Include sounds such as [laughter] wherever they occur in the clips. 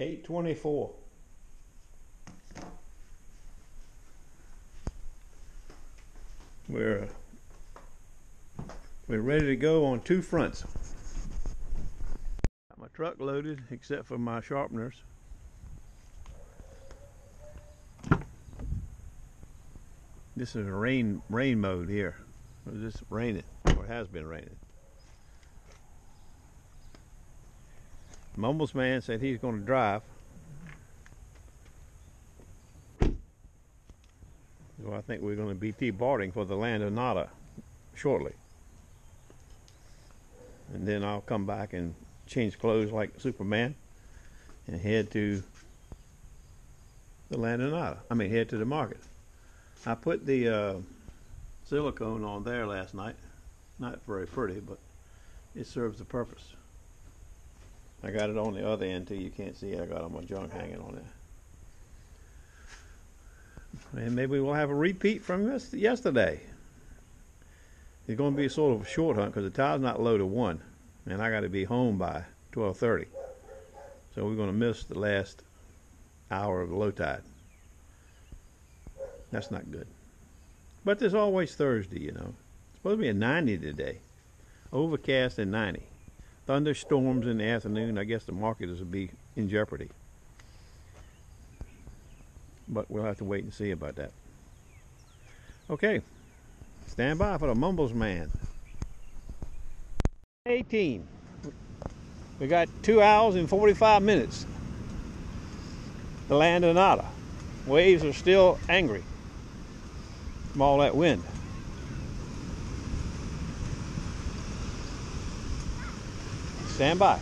Eight twenty-four. We're we're ready to go on two fronts. Got my truck loaded except for my sharpeners. This is a rain rain mode here. It's just raining, or it has been raining. Mumbles man said he's going to drive. So I think we're going to be T-boarding for the land of Nada shortly. And then I'll come back and change clothes like Superman and head to the land of Nada. I mean, head to the market. I put the uh, silicone on there last night. Not very pretty, but it serves the purpose. I got it on the other end too. You can't see it. I got all my junk hanging on it. And maybe we'll have a repeat from yesterday. It's going to be a sort of a short hunt because the tide's not low to one, and I got to be home by 12:30. So we're going to miss the last hour of the low tide. That's not good. But there's always Thursday, you know. It's supposed to be a 90 today. Overcast and 90 thunderstorms in the afternoon, I guess the marketers will be in jeopardy. But we'll have to wait and see about that. Okay, stand by for the Mumbles Man. 18. We got two hours and 45 minutes. The land of nada. Waves are still angry from all that wind. Stand by.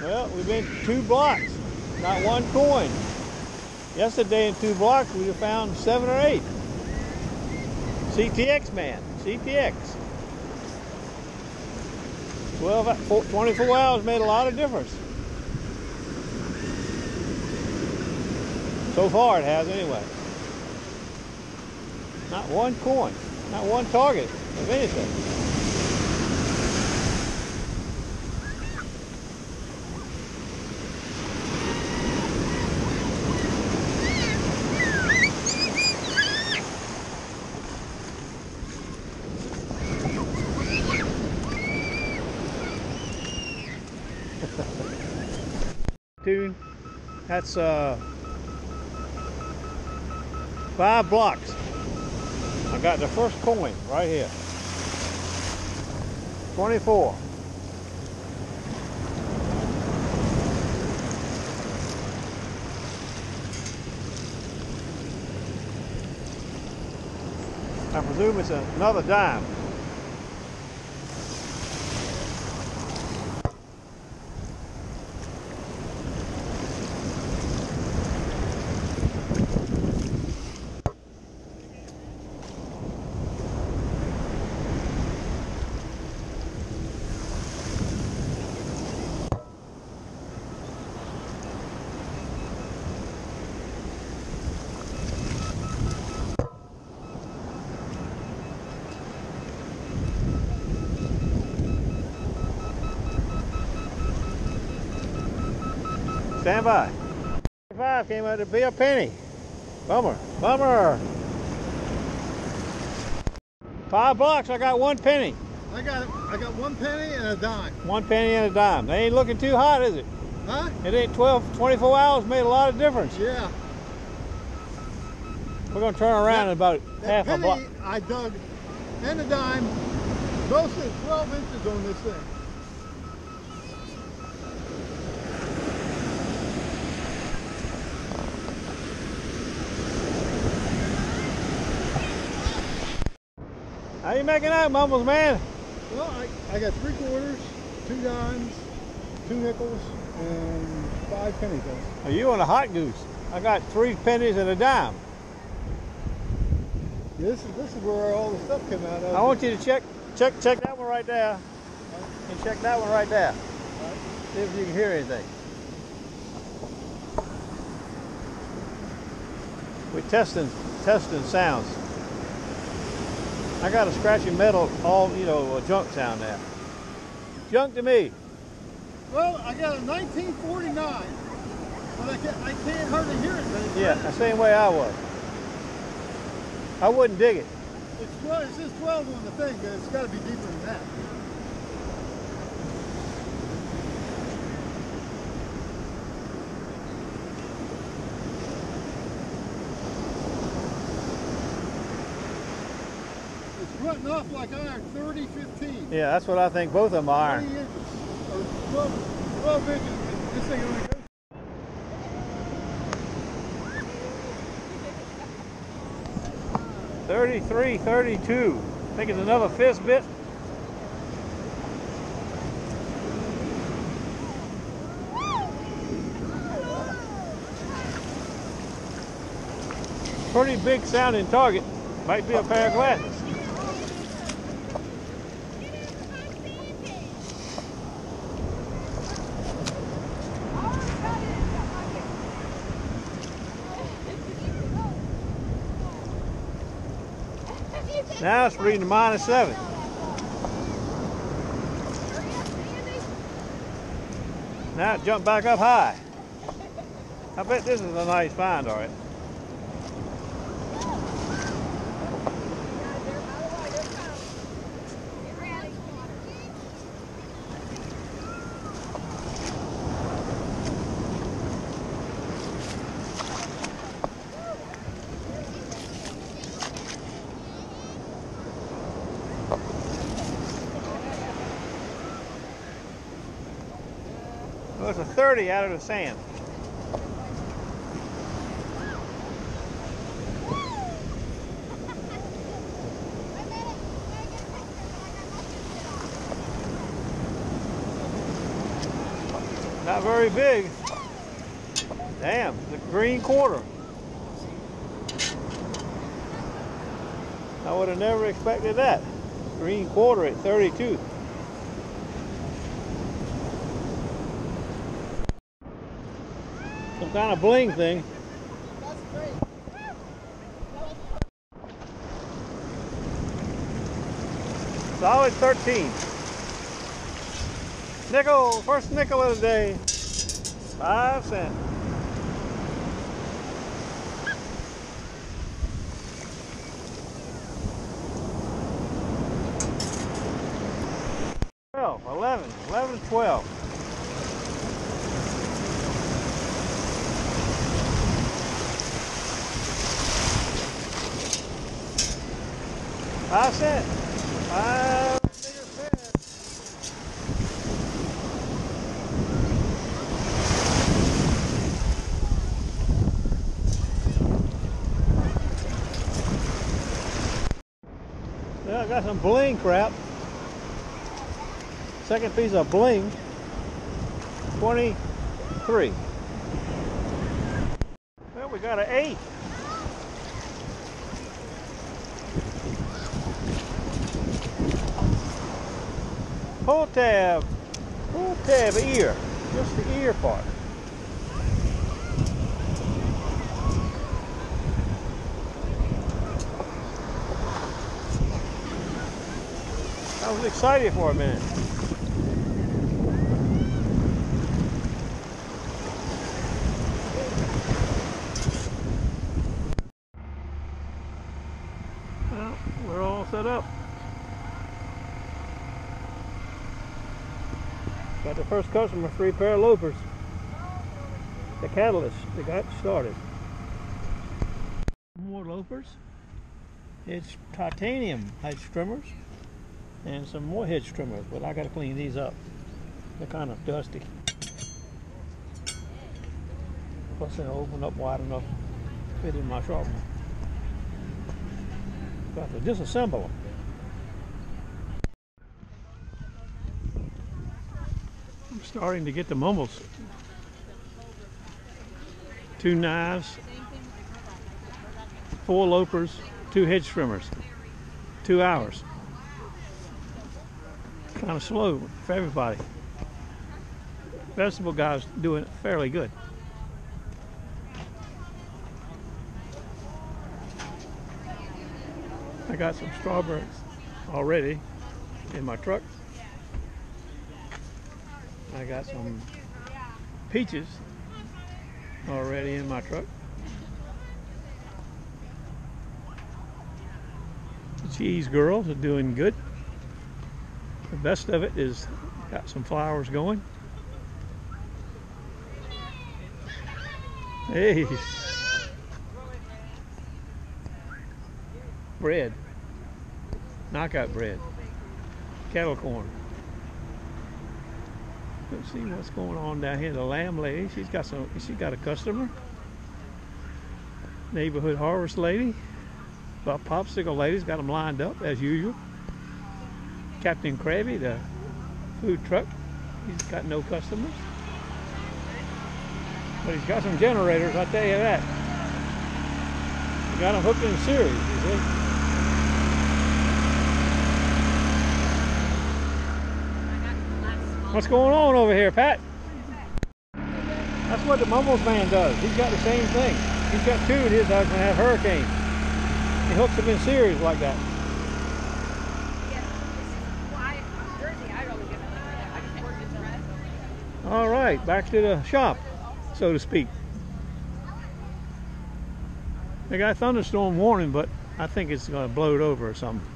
Well, we've been two blocks, not one coin. Yesterday in two blocks, we found seven or eight. CTX man, CTX. 12, 24 hours made a lot of difference. So far it has anyway. Not one coin, not one target of anything. That's uh five blocks. I got the first coin right here. 24. I presume it's another dime. Stand by. Five came out to be a penny. Bummer. Bummer. Five bucks, I got one penny. I got I got one penny and a dime. One penny and a dime. They ain't looking too hot, is it? Huh? It ain't 12, 24 hours made a lot of difference. Yeah. We're gonna turn around That- in about half a block. penny I dug and a dime, close to 12 inches on this thing. How you making out, Mumbles man? Well, I, I got three quarters, two dimes, two nickels, and five pennies. Are you on a hot goose? I got three pennies and a dime. This is this is where all the stuff came out of. I want you to check check check that one right there. And check that one right there. See if you can hear anything. We're testing testing sounds. I got a scratchy metal all you know a junk sound there. Junk to me. Well, I got a 1949, but I can't, I can't hardly hear it. It's Yeah, the same way I was. I wouldn't dig it. It's 12, it says 12 on the thing, but it's got to be deeper than that. Running off like iron 30, 15. Yeah, that's what I think both of them are. 20 inches, or 12, 12 inches, this thing only goes. Thirty-three, thirty-two. Think it's another fist bit. Pretty big sounding target. Might be a pair of glasses. Now it's reading minus seven. Now it jumped back up high. I bet this is a nice find, all right. Well, it's a 30 out of the sand. Not very big. Damn, the green quarter. I would have never expected that. Green quarter at 32. Kind of bling thing. Solid 13. Nickel, first nickel of the day. Five cents. Twelve, eleven, eleven, twelve. Five cents. Five. Yeah, I got some bling crap. Second piece of bling. 23. Well, we got an eight. Pull tab. Pull tab ear. Just the ear part. I was excited for a minute. Well, we're all set up. Got the first customer, three pair of loppers. The catalyst that got started. More loppers. It's titanium hedge trimmers and some more hedge trimmers, but I got to clean these up. They're kind of dusty. Plus, they open up wide enough to fit in my sharpener. Got to disassemble them. Starting to get the mumbles. Two knives, four loppers, two hedge trimmers, two hours. Kind of slow for everybody. Vegetable guys doing fairly good. I got some strawberries already in my truck. I got some peaches already in my truck. The cheese girls are doing good. The best of it is got some flowers going. Hey. Bread. Knockout bread. Kettle corn. Let's see what's going on down here. The lamb lady, she's got some she got a customer. Neighborhood harvest lady. But popsicle lady's got them lined up as usual. Captain Krabby, the food truck, he's got no customers. But he's got some generators, I tell you that. He got them hooked in series, you see. What's going on over here, Pat? That's what the Mumbles man does. He's got the same thing. He's got two of his dogs when they have hurricanes. He hooks them in series like that. All right, back to the shop, so to speak. They got a thunderstorm warning, but I think it's going to blow it over or something.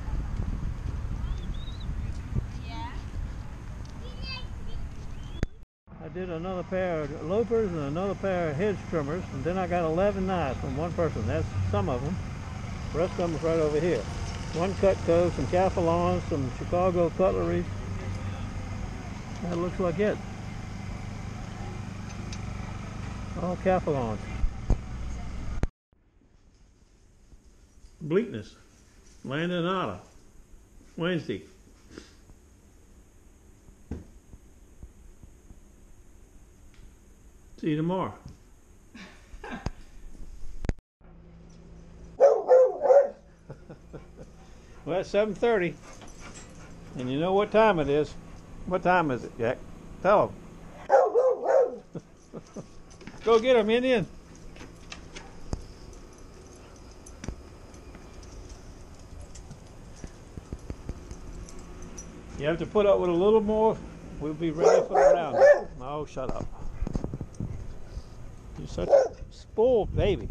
Did another pair of loppers and another pair of hedge trimmers, and then I got 11 knives from one person. That's some of them. The rest of them is right over here. One Cutco, some Calphalons, some Chicago cutlery. That looks like it. All Calphalons. Bleakness. Land in Nada. Wednesday. See you tomorrow. [laughs] well, it's 7.30. And you know what time it is. What time is it, Jack? Tell them. [laughs] Go get them, Indian. You have to put up with a little more. We'll be ready for the round. Oh, shut up. Such a spoiled baby.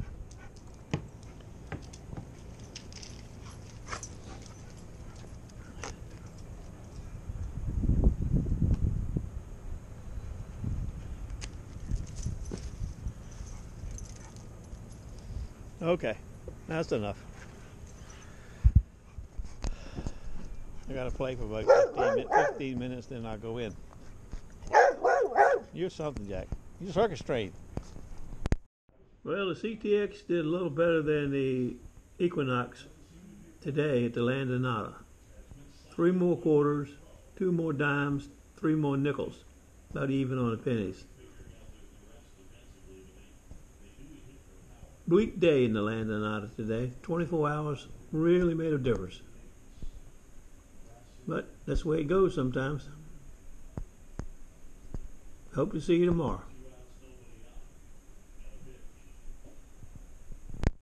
Okay, that's enough. I gotta play for about 15, min- 15 minutes, then I'll go in. You're something, Jack. You're circus trained. Well, the CTX did a little better than the Equinox today at the Land of Nada. Three more quarters, two more dimes, three more nickels. About even on the pennies. Bleak day in the Land of Nada today. 24 hours really made a difference. But that's the way it goes sometimes. Hope to see you tomorrow.